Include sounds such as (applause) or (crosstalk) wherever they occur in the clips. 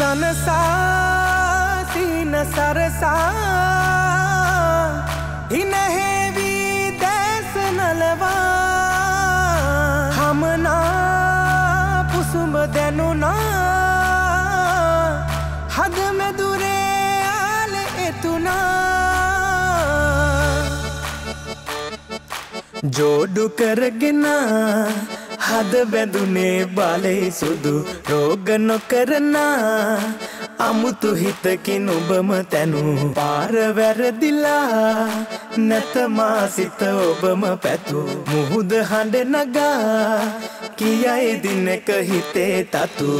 සනසා සීන සරසා හිනහෙවී දැස නලවා හමනා පුසුඹ දැනුනා හදමැදුරේ ආල එතුනා ජෝඩු කරගෙන හද බැඳුනේ බලේ සුදු රෝග නොකරන අමුතු හිතකින් ඔබම තැනු. පාර වැරදිලා නැතමා සිත ඔබම පැතු. මුහුද හඬ නගා කියයි දිනක හිතේ තතු.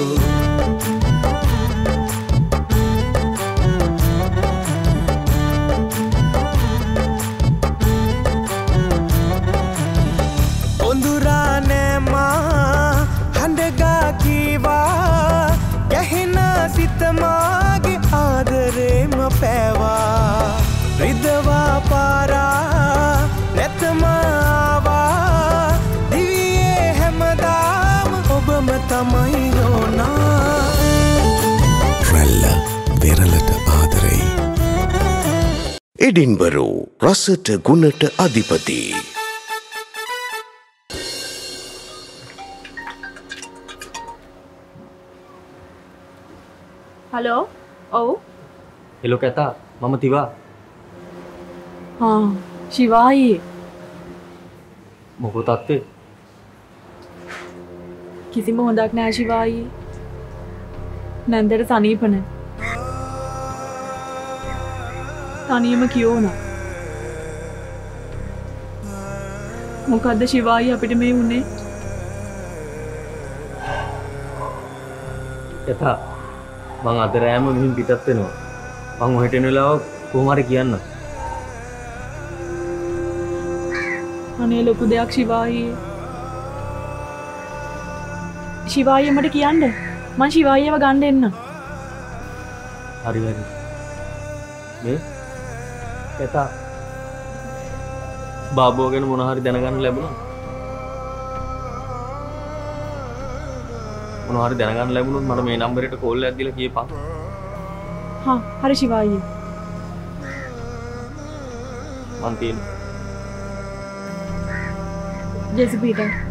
එඩින්බරෝ රසට ගුණට අධිපති. හලෝ ඔව්. හෙලෝ කැතා මම තිවා. ශිවායි. මොකෝ තත්වේ කිසිම හොඳක් නෑ ශිවායි. නැන්දට සනීපන තනියම කියෝන මොකක්ද ශිවායි අපිට මේ වුණේ යතා මං අද රෑම මෙහින් පිටත් වෙනවා. මං ඔහෙටෙන වෙලාව කොහමරි කියන්න. අනේ ලොකු දෙයක් ශිවායි. ශිවායි මට කියන්න. මං ශිවායව ගණ්ඩ එන්න. හරි හරි. මේ ඇතා බාබෝ ගැන මොනහරි දැනගන්න ලැබුණ? මොනහරි දැනගන්න ලැබුණුත් මට මේ නම්බරට කොල්ල ඇදදිල කියපා හා හරි ශිවායි මන්තියෙන් ජෙසිපීට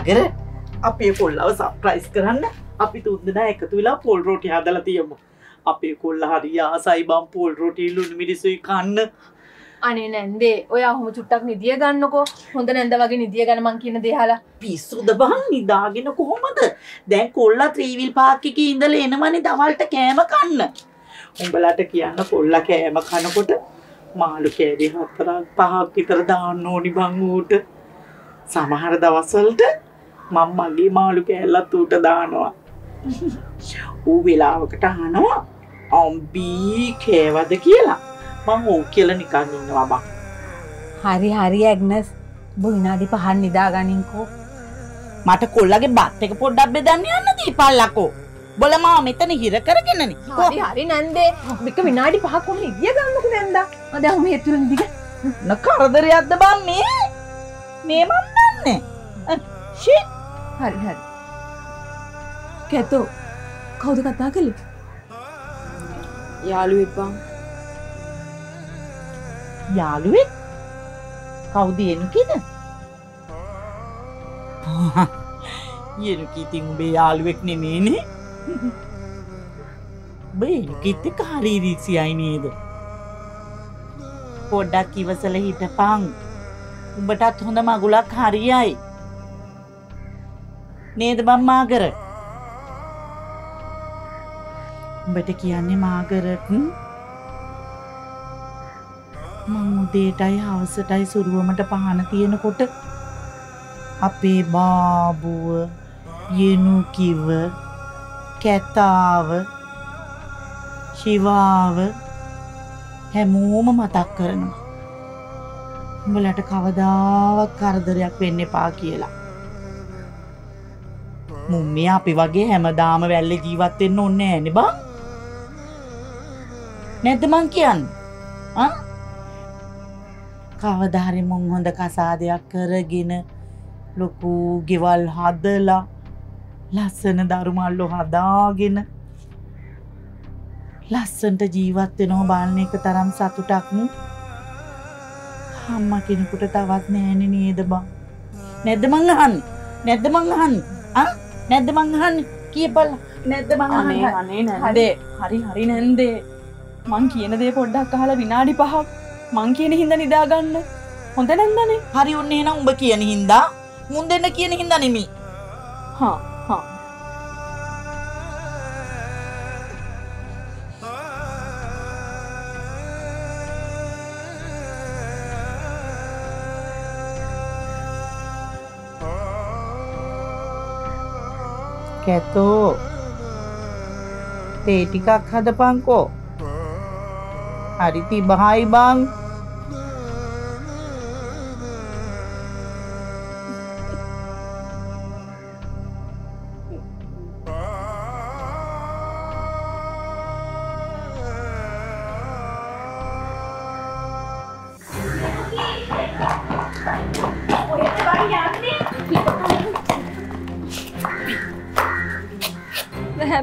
මාගර අපේ කොල්ලව සප්‍රයිස් කරන්න අපි තුන්දෙන එකතු වෙලා පොල් රෝටි හදලා තියමු. අපේ කොල්ල හරි ආසයි බම් පොල් රෝටිල්ලුන් මිරිසුයි කන්න. අනේ නැන්දේ ඔය හොම චුට්ටක් නිදිය ගන්නකෝ. හොඳ නැන්ද වගේ නිදිය ගන මං කියන දෙහලා පිස්සුද බං? නිදාගෙන කොහොමද? දැන් කොල්ලා ත්‍රීවිල් පාක්කික ඉඳල එනවනේ දවල්ට කෑම කන්න. උඹලට කියන්න කොල්ල කෑම කනකොට මාළු කෑඩි හතරක් පහක් විතර දාන්න ඕනි බං ඌට. සමහර දවස්වලට මං මගේ මාළු කෑල්ලත් ඌට දානවා. ඌ වෙලාවකට අහනවා අම්බී කෑවද කියලා? මං ඕ කියල නිකන් ඉන්නවා බං. හරි හරි ඇග්නස්. බොහිනාඩි පහන් නිදාගනින්කෝ. මට කොල්ලගේ බත් එක පොඩ්ඩක් බෙදන්න යන්න දීපල්ලකෝ. බොල මා මෙතන හිර කරගෙනනි. හරි හරි නැන්දේ. එක විනාඩි පහකොම නිදිය ගන්නක නැන්ද. අද හම හේතුර දිග. න කරදරයක්ද බං මේ? මේ ශි හරි හරි. කැතෝ කවුද කතා කළේ? යාළුවෙක් බං. යාළුවෙක්? කවුද එනුකිද යනුකීතින් (laughs) උඹේ යාළුවෙක් නෙමේනේ. (laughs) බේනුකිත් එක හරිරීසියයි නේද? පොඩ්ඩක් ඉවසල හිට පං උඹටත් හොඳ මගුලක් හරියයි නේද බම් මාගර උඹට කියන්නේ මාගරට මං උදේටයි හවසටයි සුරුවමට පහන තියෙනකොට අපේ බාබුව යනුකිව කැතාව ශිවාව හැමෝම මතක් කරනවා. උඹලට කවදාවත් කරදරයක් වෙන්න එපා කියලා. මුම්මිය අපි වගේ හැමදාම වැල්ල ජීවත් වෙන්න ඕනේ නෑනේ බං. නැද්ද මං කියන්නේ? ආ? කවදා හරි මුන් හොඳ කසාදයක් කරගෙන ලොකු ගෙවල් හදලා ලස්සන දරුමල්ලෝ හදාගෙන ලස්සන්ට ජීවත් වෙනවා බලන එක තරම් සතුටක් අම්මා කෙනෙකුට තවත් නෑනේ නේද බං නැද්ද මං අහන්නේ නැද්ද මං අහන්නේ ආ නැද්ද මං අහන්නේ? කියපල්ලා. නැද්ද මං අනේ නැන්දේ හරි. හරි නැන්දේ. මං කියන දේ පොඩ්ඩක් අහලා විනාඩි පහක් මං කියන හින්දා නිදාගන්න හොඳ නැන්දනේ. හරි ඔන්න එහෙනම් උඹ කියන හින්දා මුන් දෙන්න කියන හින්දා නෙමෙයි. හා කැතෝ. තේ ටිකක් හදපන්කෝ. හරි තිබහයි බං.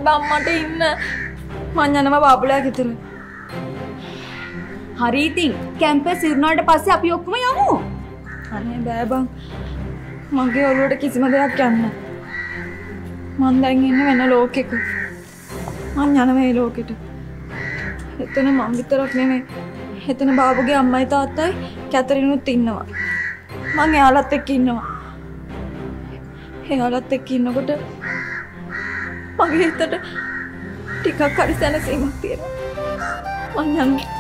බම්මට ඉන්න මං යනවා බාබුලයා ගෙදර. හරි ඉතින් කැම්පස් ඉරුණාට පස්සේ අපි ඔක්කොම යමු. අනේ බෑ බං. මගේ ඔළුවට කිසිම දෙයක් යන්න. මං දැන් ඉන්නේ වෙන ලෝකෙක. මං යනවා ඒ ලෝකෙට. එතන මං විතරක් නෙමෙයි. එතන බාබුගේ අම්මයි තාත්තයි කැතරිනුත් ඉන්නවා. මං එයාලත් එක්ක ඉන්නවා. එයාලත් එක්ක ඉන්නකොට මගේ හිතට ටිකක් හරි සැනසීමක් තියෙනවා. මං යනවා.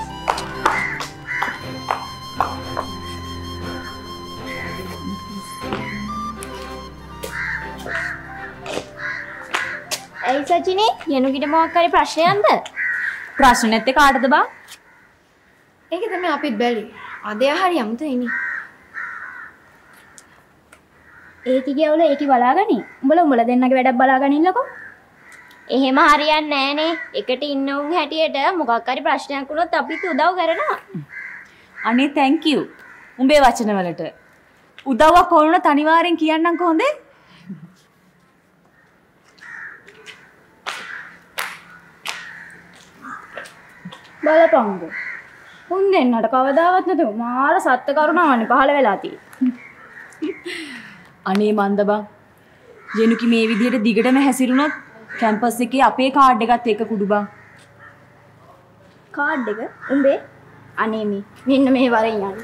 ඇයි සචිනේ යනුගිට මොකක් හරි ප්‍රශ්නයක්ද? ප්‍රශ්න නැත්තේ කාටද බා? ඒක තමයි අපිත් බැලි. අදේ හරි අමුතුයිනේ. ඒකි කියවල ඒකි බලාගනි. උඹලා උඹලා දෙන්නගේ වැඩක් බලාගනින්නකෝ. එහෙම හරියන්නේ නෑනේ. එකට ඉන්න උන් හැටියට මොකක් හරි ප්‍රශ්නයක් වුණොත් අපිත් උදව් කරනවා. අනේ තැංක් යූ. උඹේ වචනවලට. උදව්වක් ඕන වුණොත් අනිවාර්යෙන් කියන්නම් කොහොඳ? බලපංගු. උන් දෙන්නට කවදාවත් නැතුව මාර සත්ත්ව කරුණාවන්නේ පහළ වෙලා තියෙන්නේ. අනේ මන්ද බං. ජෙනුකි මේ විදිහට දිගටම හැසිරුණොත් කැම්පස් එකේ අපේ කාඩ් එකත් එක්ක කුඩු බං. කාඩ් එක? උඹේ? අනේ මේ. මෙන්න මේ වරෙන් යන්න.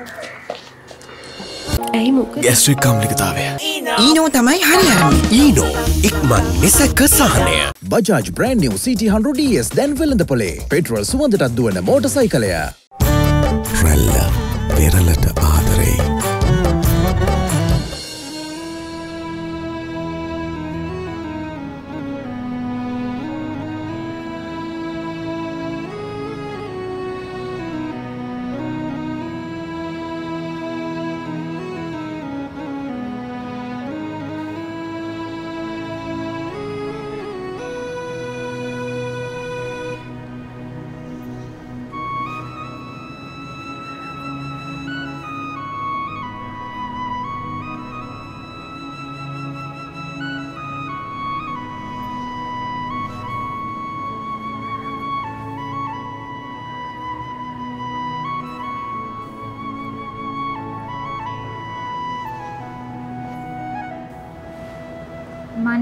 ඇයි මොක ගැස්ට්‍රික් කම්ලිකතාවය. ඊනෝ. තමයි හරියන්නේ. ඊනෝ ඉක්මන් නිසැක්ක සහනය. බජාජ් බ්‍රන්් නිව CT100ස් දැන් වෙළඳ පොලේ පෙටරල් සුවඳටත් දුවන මෝට සයිකලය රැල්ල වෙරලට ආදරෙයි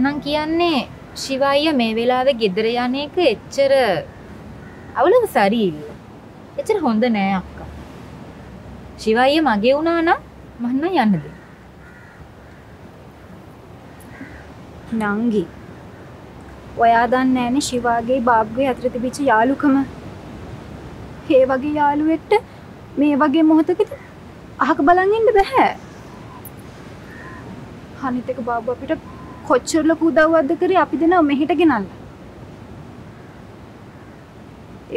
මන්නම් කියන්නේ ශිවයිය මේ වෙලාවේ ගෙදර යන එක එච්චර අවුලව සරීල්ල. එච්චර හොඳ නෑ අක්කා. ශිවයිය මගේ වුණා නම් මන්නම් යන්නද? නංගි. ඔයා දන්නේ නෑනේ ශිවාගේ බාබ්ගේ අතර තිබිච්ච යාළුකම. ඒ වගේ යාළුවෙක්ට මේ වගේ මොහොතකද අහක බලන් ඉන්න බෑ. අනිත් එක බාබු අපිට කොච්චර ලොකු උදව්වක්ද කරේ අපි දෙනා මෙහෙට ගෙනල්ලා.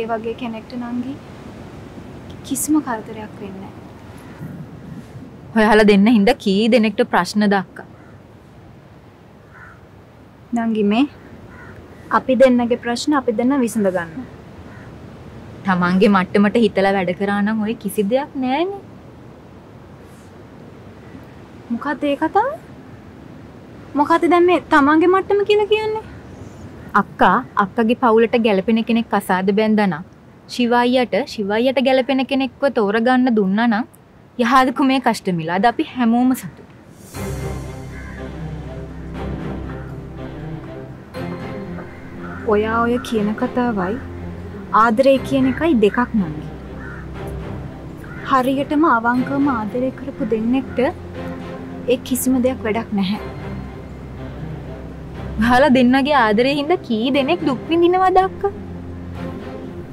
ඒ වගේ කෙනෙක්ට නංගි කිසිම කරදරයක් වෙන්නේ නැහැ. ඔයාලා දෙන්න හින්දා කී දෙනෙක්ට ප්‍රශ්න දක්කා. නංගි මේ අපි දෙන්නගේ ප්‍රශ්න අපි දෙන්න විසඳ ගන්න. තමන්ගේ මට්ටමට හිතලා වැඩ කරා නම් ඔය කිසි දෙයක් නෑනේ. මොකක්ද ඒ කතාව? මොකක්ද දැන් මේ තමන්ගේ මට්ටම කියලා කියන්නේ? අක්කා අක්කගේ පවුලට ගැලපෙන කෙනෙක් අසාද බැන්දා නම් ශිවයියට ශිවයියට ගැලපෙන කෙනෙක්ව තෝරගන්න දුන්නා නම් යහදකු මේ කෂ්ට මිලාද අපි හැමෝම සතුටු. ඔයා ඔය කියන කතාවයි ආදරය කියන එකයි දෙකක් නංගි. හරියටම අවංකවම ආදරය කරපු දෙන්නෙක්ට ඒ කිසිම දෙයක් වැඩක් නැහැ. ඔයාලා දෙන්නගේ ආදරේ හින්දා කී දෙනෙක් දුක් විඳිනවද අක්කා?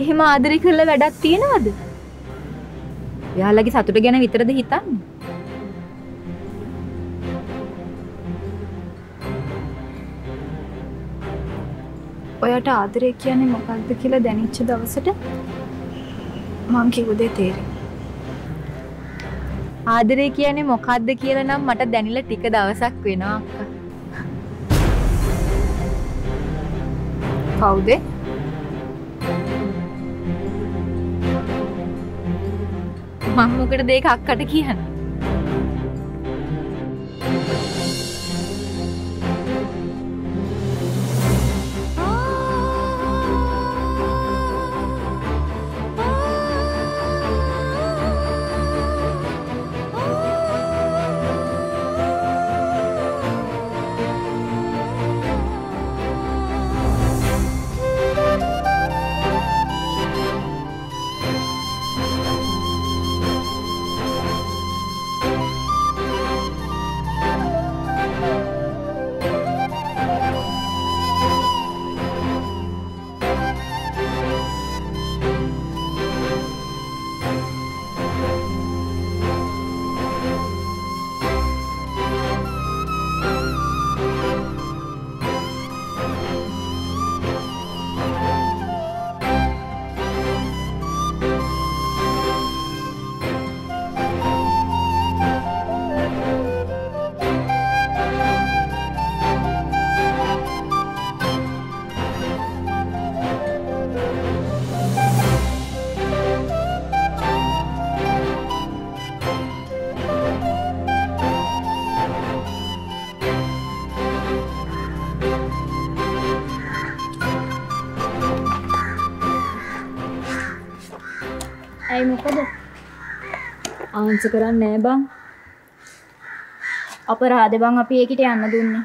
එහෙම ආදරය කරලා වැඩක් තියනවද? ඔයාලගේ සතුට ගැන විතරද හිතන්නේ? ඔයාට ආදරය කියන්නේ මොකක්ද කියලා දැනිච්ච දවසට මං කිව්ව දේ තේරෙයි. ආදරේ කියන්නේ මොකක්ද කියලා නම් මට දැනිලා ටික දවසක් වෙනවා අක්කා. කවුද? මම මොකටද ඒක අක්කට කියන්නේ? ආන්ස කරන්න නෑ බං. අපරාධ බං අපි ඒකට යන්න දුන්නේ.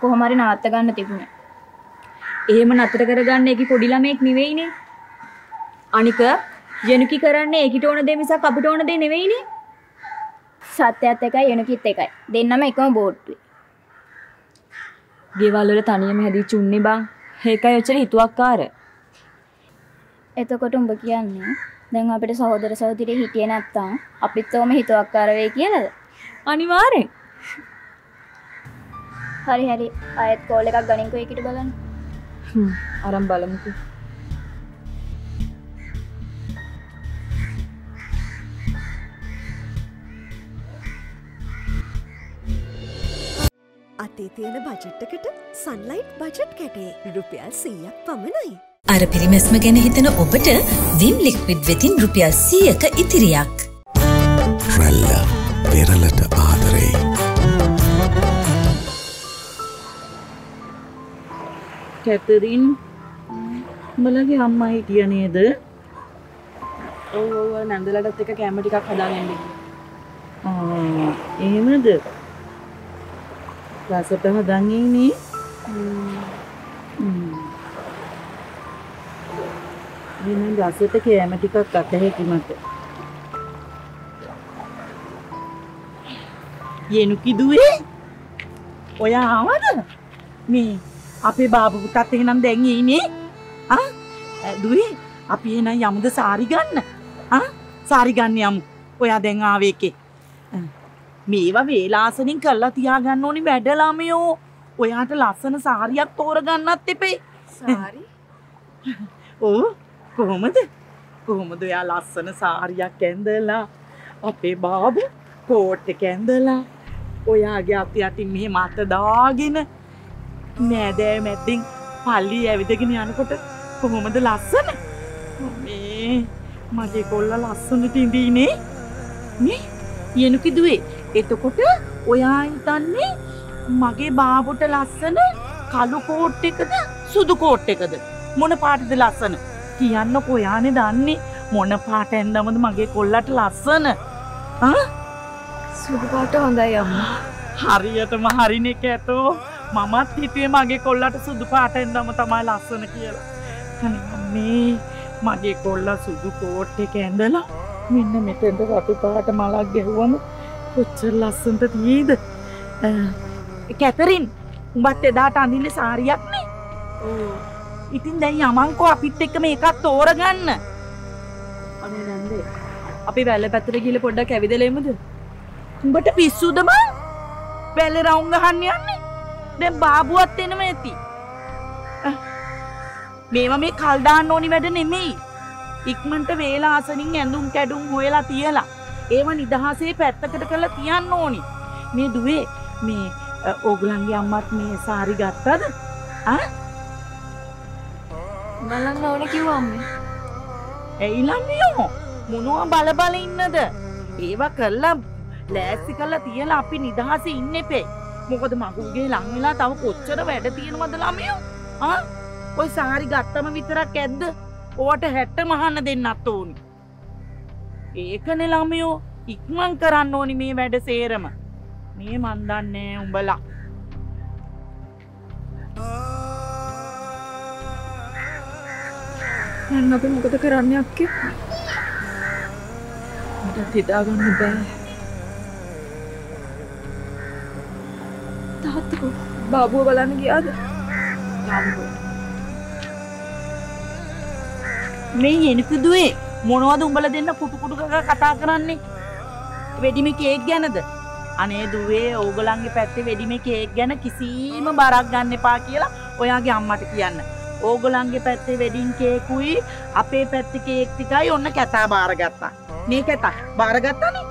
කොහොම හරි නවත්ත ගන්න තිබුණේ. එහෙම නතර කරගන්න ඒකි පොඩි ළමෙක් නෙවෙයිනේ. අනික යනුකි කරන්නේ ඒකිට ඕන දේ මිසක් අපිට ඕන දේ නෙවෙයිනේ. සත්‍යයත් එකයි යනුකිත් එකයි. දෙන්නම එකම බෝට්ටුවේ. ගෙවල් වල තනියම හැදිච්ච උන්නේ බං. ඒකයි ඔච්චර හිතුවක්කාර. එතකොට උඹ කියන්නේ දැන් අපිට සහෝදර සහෝදරිය හිටියේ නැත්තම් අපිත් ඔහම හිතුවක්කාර වෙයි කියලාද? අනිවාර්යෙන්. හරි හරි. ආයෙත් කෝල් එකක් ගනින්කෝ ඒකිට බලන්න. හ්ම් අරන් බලමුකෝ අතේ තියෙන බජට්ටකට සන්ලයිට් බජට් කැටේ. රුපියල් සීයක් පමණයි. අර පිරිමැස්ම ගැන හිතන ඔබට විම් ලික්විඩ් වෙතින් රුපියල් සීයක ඉතිරියක්. රැල්ල වෙරලට ආදරෙයි. කැතරින් උඹලගේ අම්මා හිටිය නේද? ඔව් ඔව් නැන්දලටත් එක කැම ටිකක් හදාගන්න ආ එහෙමද? රසට හදන් ඉන්නේ? එහෙනම් රසට කෑම ටිකක් අත හැකි මට. යනුකි දුවේ ඔය ආවද? මේ අපේ බාබු පුතත් එහෙනම් දැන් ඉන්නේ? ආ දුවේ අපි එහෙනම් යමුද සාරි ගන්න? ආ සාරි ගන්න යමු. ඔයා දැන් ආවේ එකේ. මේවා වේලාසනින් කරලා තියාගන්න ඕනි වැඩ ළමයෝ. ඔයාට ලස්සන සාරියක් තෝරගන්නත් එපේ. සාරි? (laughs) ඕ කොහොමද? කොහොමද ඔයා ලස්සන සාරියක් ඇඳලා අපේ බාබු කෝට් එක ඇඳලා ඔයාගේ අත යටින් මෙහෙ මත දාගෙන නෑදෑ මැද්දෙන් පල්ලි ඇවිදගෙන යනකොට කොහොමද ලස්සන? මේ මගේ කොල්ලා ලස්සනට ඉඳීනේ. මේ යනු කිදුවේ. එතකොට ඔයා හිතන්නේ මගේ බාබුට ලස්සන කළු කෝට් එකද සුදු කෝට් එකද මොන පාටද ලස්සන කියන්න කොයානේ දන්නේ. මොන පාට ඇන්දමද මගේ කොල්ලට ලස්සන? සුදු පාට හොඳයි අම්මා. හරියටම හරින එක ඇතෝ. මමත් හිතුවේ මගේ කොල්ලට සුදු පාට ඇන්දම තමයි ලස්සන කියලා. මේ මගේ කොල්ල සුදු කෝට් එක ඇඳලා මෙන්න මෙතෙන්ට රතු පාට මලක් ගැහුවම කොච්චර ලස්සනට තියේද කැතරින් උඹත් එදාට අඳින්න සාරියක්නේ ඉතින් දැන් යමන්කෝ අපිත් එක්ක මේකත් තෝරගන්න. අනේ නන්දේ. අපි වැල්ල පැත්තට ගිහලා පොඩ්ඩක් ඇවිදලා එමුද? උඹට පිස්සුද බං වැල්ලේ රවුම් ගහන්න යන්නේ? දැන් බාබුවත් එනම ඇති. මේවා මේ කල් දාන්න ඕනි වැඩ නෙමෙයි. ඉක්මනට වේලා ආසනින් ඇඳුම් කැඩුම් හොයලා තියලා ඒව නිදහසේ පැත්තකට කරලා තියන්න ඕනි. මේ දුවේ මේ ඕගලන්ගේ අම්මත් මේ සාරි ගත්තද? ආ බලන්න ඕන කිව්වා අම්මේ ඇයි ළමයෝ මොනවා බල බල ඉන්නද? ඒවා කරලා ලෑස්ති කරලා තියලා අපි නිදහසේ ඉන්න එපේ. මොකද මගුගේ ලං වෙලා තව කොච්චර වැඩ තියෙනවද ළමයෝ? ආ? ඔය සාරි ගත්තම විතරක් ඇද්ද? ඕට හැට්ට මහන්න දෙන්නත් ඕනි. ඒකනේ ළමයෝ ඉක්මන් කරන්න ඕනි මේ වැඩ සේරම. මේ මන්දන්නේ උඹලා. දැන් අපි මොකද කරන්නේ අක්කේ? මට හිතාගන්න බෑ. තාත්තකෝ බාබුව බලන්න ගියාද? මේ යෙනකුදුවේ මොනවද උඹල දෙන්න පුටුකුටු කතා කරන්නේ? වෙඩිමි කේක් ගැනද? අනේ දුවේ ඕගලන්ගේ පැත්තේ වෙඩිමි කේක් ගැන කිසිම බරක් ගන්න එපා කියලා ඔයාගේ අම්මට කියන්න. ඕගොලන්ගේ පැත්තේ වෙඩින් කේකුයි අපේ පැත්ති කේක් ටිකයි ඔන්න කැතා බාරගත්තා. මේ කැතා? බාරගත්තනේ?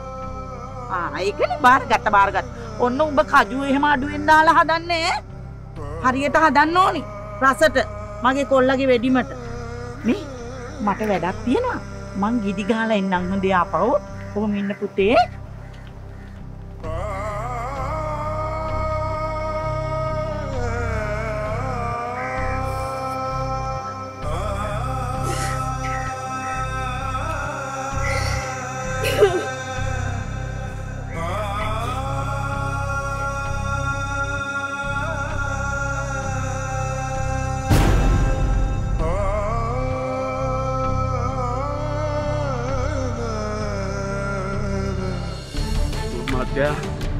ආයකන බාරගත්ත බාරගත් ඔන්න උඹ කජු එහෙම අඩුවෙන් දාලා හදන්නේ? හරියට හදන්න ඕනි. රසට. මගේ කොල්ලගේ වෙඩිමට. මේ මට වැඩක් තියෙනවා. මං ගිඩි ගහලා එන්නම් හොඳේ ආපහු. කොහොම ඉන්න පුතේ මහත්තයා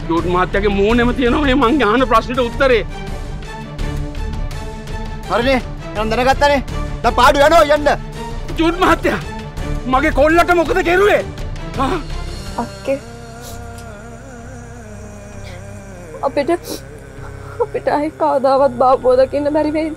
චූට් මහත්තයාගේ මූනෙම තියෙනවා මේ මං අහන ප්‍රශ්නෙට උත්තරේ. හරිනේ නම් දැනගත්තනේ. දැන් පාඩු යනවා යන්න. චූට් මහත්තයා මගේ කොල්ලට මොකද කෙරුවේ? අක්කේ. අපිට අපිට අයි කවදාවත් බාබෝ දකින්න බැරි වෙයි